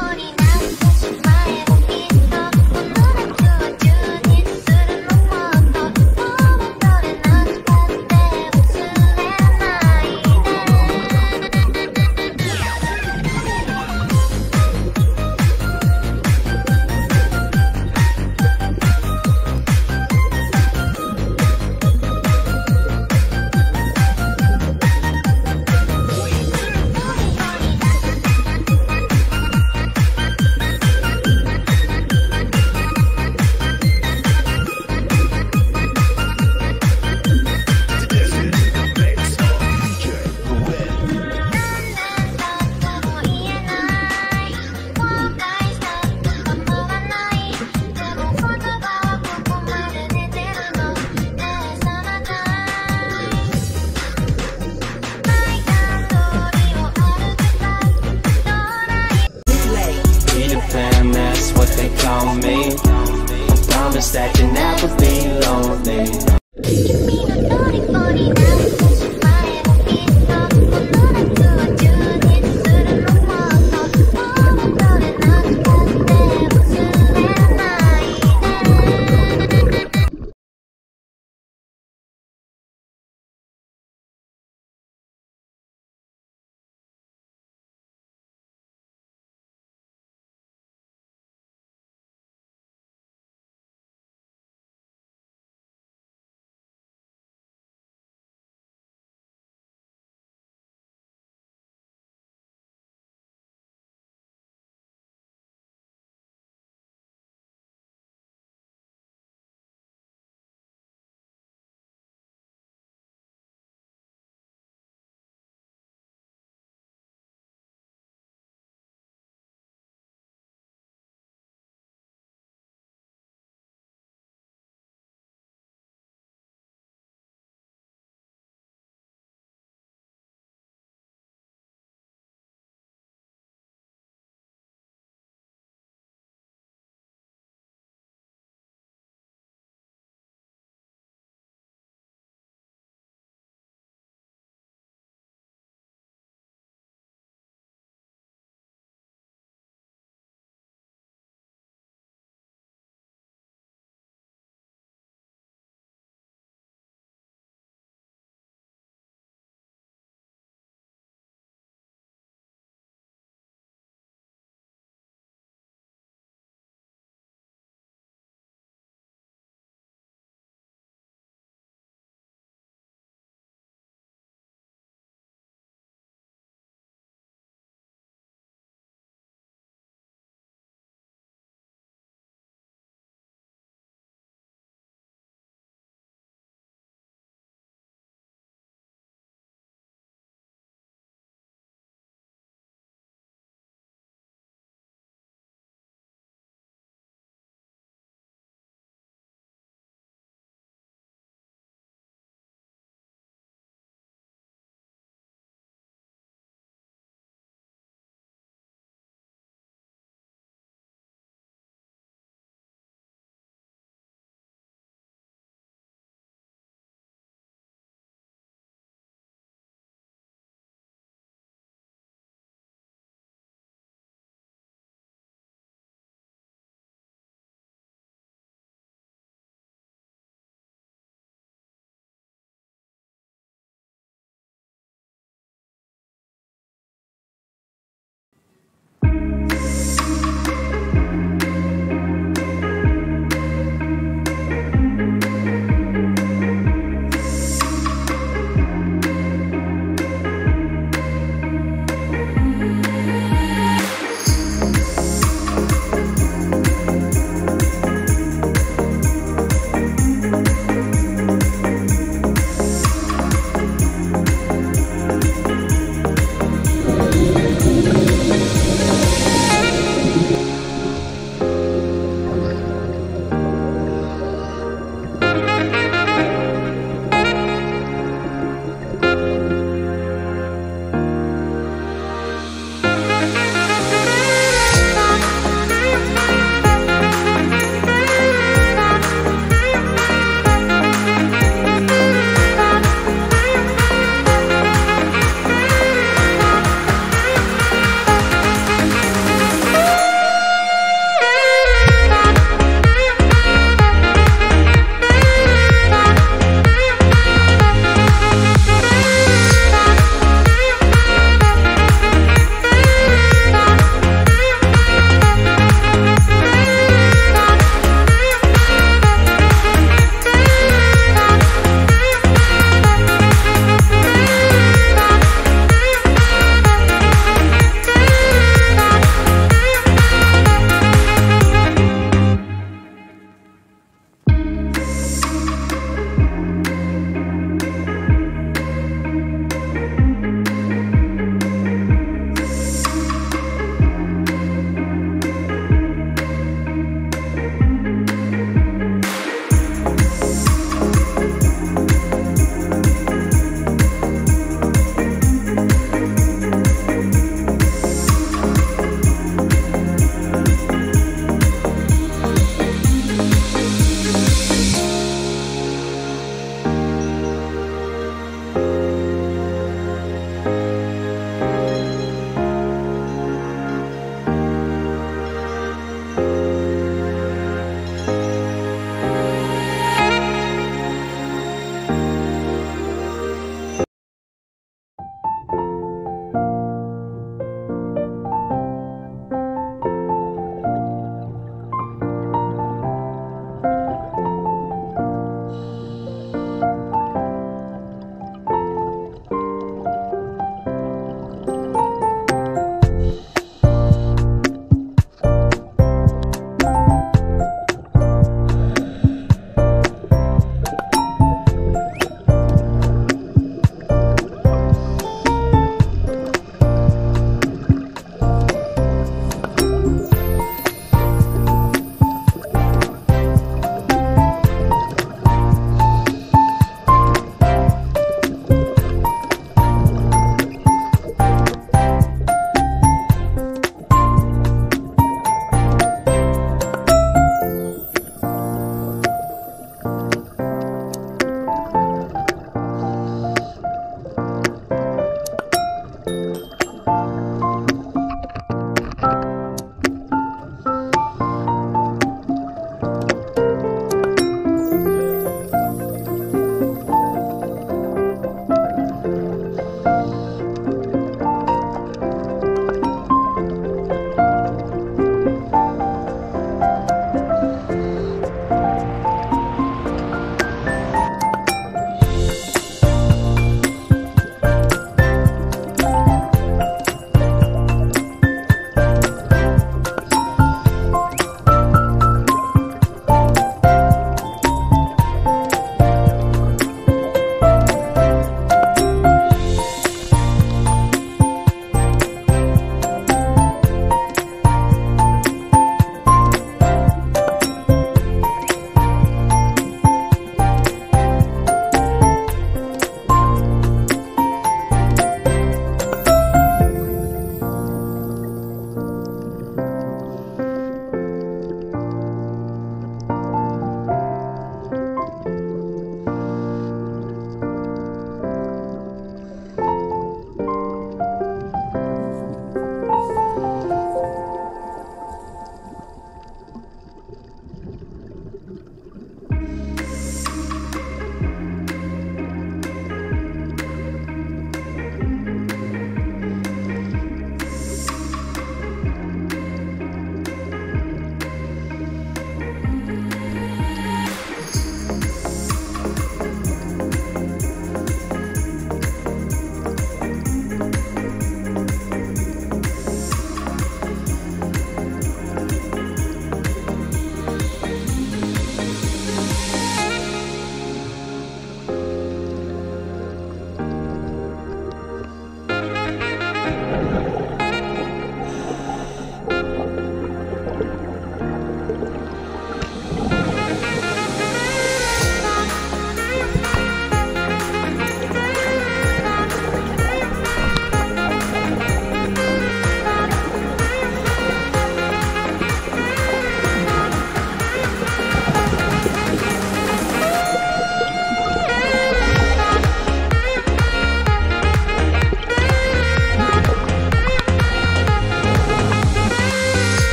ceremony.